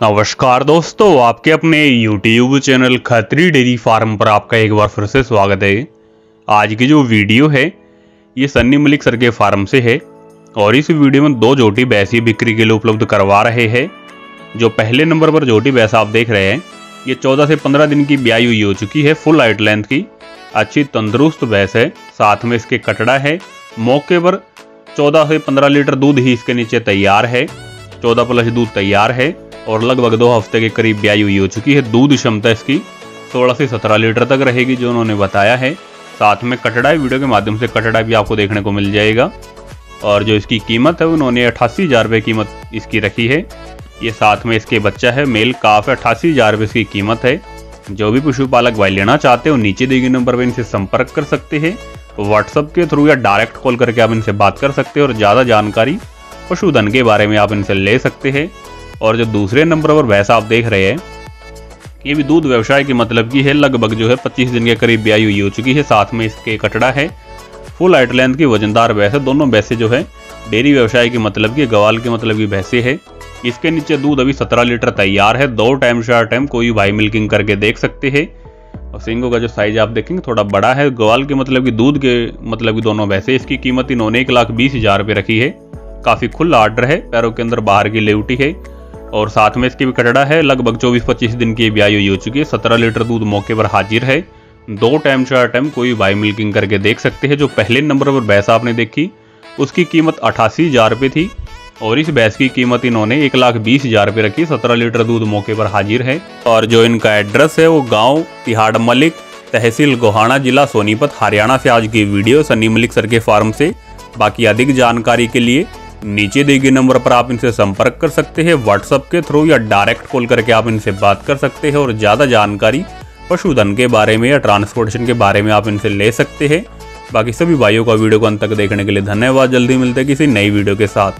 नमस्कार दोस्तों, आपके अपने YouTube channel Khatri dairy farm पर आपका एक बार फिर से स्वागत है। आज की जो वीडियो है, ये सन्नी मलिक सर के फार्म से है और इस वीडियो में दो जोटी भैंसी बिक्री के लिए उपलब्ध करवा रहे हैं। जो पहले नंबर पर जोटी भैंस आप देख रहे हैं, ये 14 से 15 दिन की हुई हो चुकी है फुल हाइट लेंथ की। अच्छी तंदुरुस्त भैंस है, साथ में इसके कटड़ा है, मौके पर 14 से 15 लीटर दूध ही इसके नीचे तैयार है। 14 प्लस दूध तैयार है और लगभग दो हफ़्ते के करीब ब्याई हुई हो चुकी है। दूध क्षमता इसकी 16 से 17 लीटर तक रहेगी, जो उन्होंने बताया है। साथ में कटड़ा वीडियो के माध्यम से कटड़ा भी आपको देखने को मिल जाएगा। और जो इसकी कीमत है, उन्होंने अट्ठासी हज़ार रुपये कीमत इसकी रखी है। ये साथ में इसके बच्चा है, मेल काफ अट्ठासी हज़ार रुपये इसकी कीमत है। जो भी पशुपालक भाई लेना चाहते हो, नीचे दिए गए नंबर पर इनसे संपर्क कर सकते हैं। व्हाट्सअप के थ्रू या डायरेक्ट कॉल करके आप इनसे बात कर सकते हैं और ज़्यादा जानकारी पशुधन के बारे में आप इनसे ले सकते हैं। और जो दूसरे नंबर पर भैंस आप देख रहे हैं, ये भी दूध व्यवसाय के मतलब की है, लगभग जो है 25 दिन के करीब ब्याई हुई हो चुकी है। साथ में इसके कटड़ा है। फुल हाइट लेंथ की वजनदार भैंस, दोनों भैंसे जो है, डेयरी व्यवसाय के मतलब की, गवाल के मतलब की भैंसे है। इसके नीचे दूध अभी सत्रह लीटर तैयार है। दो टाइम चार टाइम कोई भाई मिल्किंग करके देख सकते हैं। और सिंगों का जो साइज़ आप देखेंगे, थोड़ा बड़ा है। गवाल के मतलब की, दूध के मतलब की दोनों भैंसे, इसकी कीमत इन्होंने एक लाख बीस हज़ार रुपये रखी है। काफ़ी खुला आर्डर है, पैरों के अंदर बाहर की लेवटी है। और साथ में इसकी भी कटड़ा है, लगभग 24-25 दिन की ब्याई हुई हो चुकी है। 17 लीटर दूध मौके पर हाजिर है। दो टाइम चार टाइम कोई भाई मिल्किंग करके देख सकते हैं, जो पहले नंबर पर भैंस आपने देखी, उसकी कीमत अठासी हज़ार रुपये थी। और इस भैंस की कीमत इन्होंने एक लाख बीस हज़ार रुपये रखी, सत्रह लीटर दूध मौके पर हाजिर है। और जो इनका एड्रेस है, वो गाँव तिहाड़ मलिक, तहसील गोहाना जिला सोनीपत, हरियाणा से आज की वीडियो सनी मलिक सर के फार्म से। बाकी अधिक जानकारी के लिए नीचे दिए गए नंबर पर आप इनसे संपर्क कर सकते हैं। व्हाट्सएप के थ्रू या डायरेक्ट कॉल करके आप इनसे बात कर सकते हैं और ज़्यादा जानकारी पशुधन के बारे में या ट्रांसपोर्टेशन के बारे में आप इनसे ले सकते हैं। बाकी सभी भाइयों का वीडियो को अंत तक देखने के लिए धन्यवाद। जल्दी मिलते हैं किसी नई वीडियो के साथ।